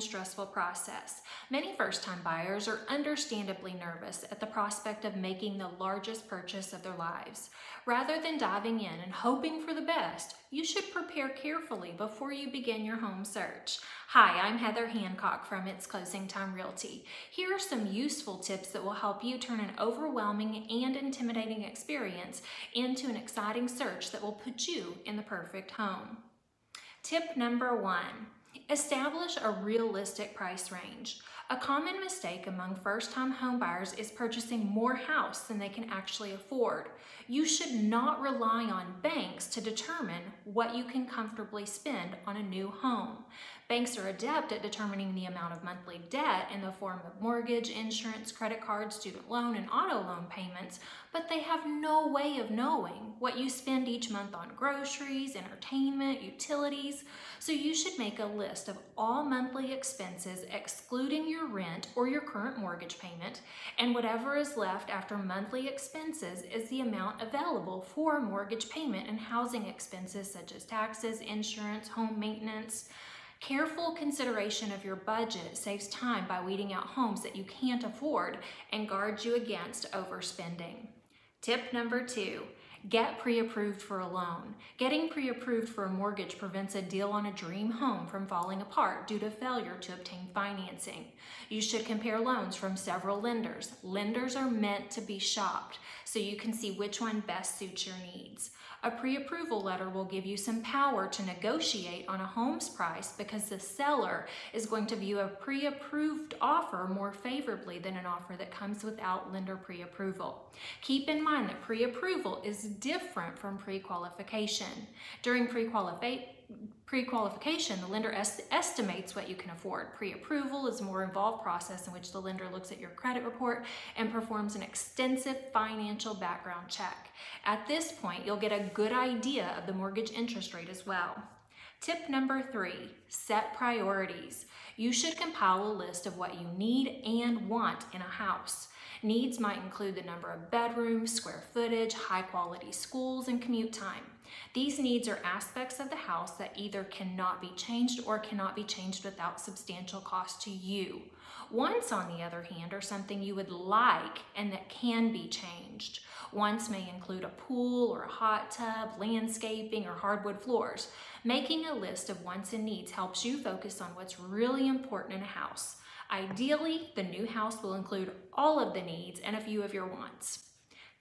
stressful process. Many first-time buyers are understandably nervous at the prospect of making the largest purchase of their lives. Rather than diving in and hoping for the best, you should prepare carefully before you begin your home search. Hi, I'm Heather Hancock from It's Closing Time Realty. Here are some useful tips that will help you turn an overwhelming and intimidating experience into an exciting search that will put you in the perfect home. Tip number one, establish a realistic price range. A common mistake among first-time homebuyers is purchasing more house than they can actually afford. You should not rely on banks to determine what you can comfortably spend on a new home. Banks are adept at determining the amount of monthly debt in the form of mortgage, insurance, credit card, student loan, and auto loan payments, but they have no way of knowing what you spend each month on groceries, entertainment, utilities. So you should make a list of all monthly expenses excluding your rent or your current mortgage payment, and whatever is left after monthly expenses is the amount available for mortgage payment and housing expenses such as taxes, insurance, home maintenance, Careful consideration of your budget saves time by weeding out homes that you can't afford and guards you against overspending. Tip number two, get pre-approved for a loan. Getting pre-approved for a mortgage prevents a deal on a dream home from falling apart due to failure to obtain financing. You should compare loans from several lenders. Lenders are meant to be shopped so you can see which one best suits your needs. A pre-approval letter will give you some power to negotiate on a home's price because the seller is going to view a pre-approved offer more favorably than an offer that comes without lender pre-approval. Keep in mind that pre-approval is different from pre-qualification. During pre-qualification, Pre-qualification, the lender est estimates what you can afford. Pre-approval is a more involved process in which the lender looks at your credit report and performs an extensive financial background check. At this point, you'll get a good idea of the mortgage interest rate as well. Tip number three, set priorities. You should compile a list of what you need and want in a house. Needs might include the number of bedrooms, square footage, high quality schools, and commute time. These needs are aspects of the house that either cannot be changed or cannot be changed without substantial cost to you. Wants, on the other hand, are something you would like and that can be changed. Wants may include a pool or a hot tub, landscaping, or hardwood floors. Making a list of wants and needs helps you focus on what's really important in a house. Ideally, the new house will include all of the needs and a few of your wants.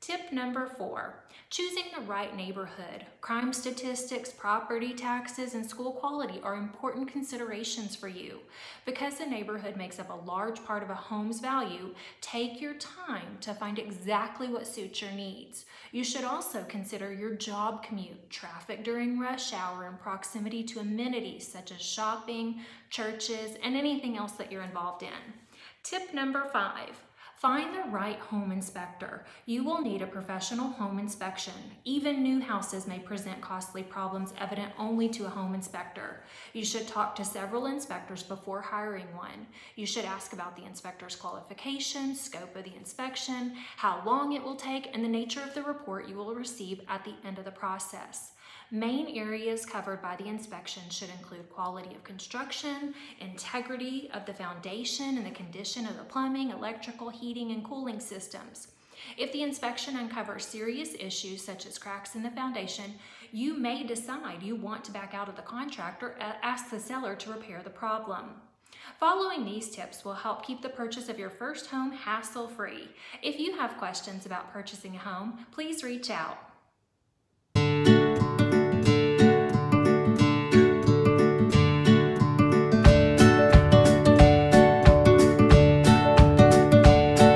Tip number four, choosing the right neighborhood. Crime statistics, property taxes, and school quality are important considerations for you. Because the neighborhood makes up a large part of a home's value, take your time to find exactly what suits your needs. You should also consider your job commute, traffic during rush hour, and proximity to amenities such as shopping, churches, and anything else that you're involved in. Tip number five, Find the right home inspector. You will need a professional home inspection. Even new houses may present costly problems evident only to a home inspector. You should talk to several inspectors before hiring one. You should ask about the inspector's qualifications, scope of the inspection, how long it will take, and the nature of the report you will receive at the end of the process. Main areas covered by the inspection should include quality of construction, integrity of the foundation and the condition of the plumbing, electrical, heating, and cooling systems. If the inspection uncovers serious issues such as cracks in the foundation, you may decide you want to back out of the contract or uh, ask the seller to repair the problem. Following these tips will help keep the purchase of your first home hassle-free. If you have questions about purchasing a home, please reach out.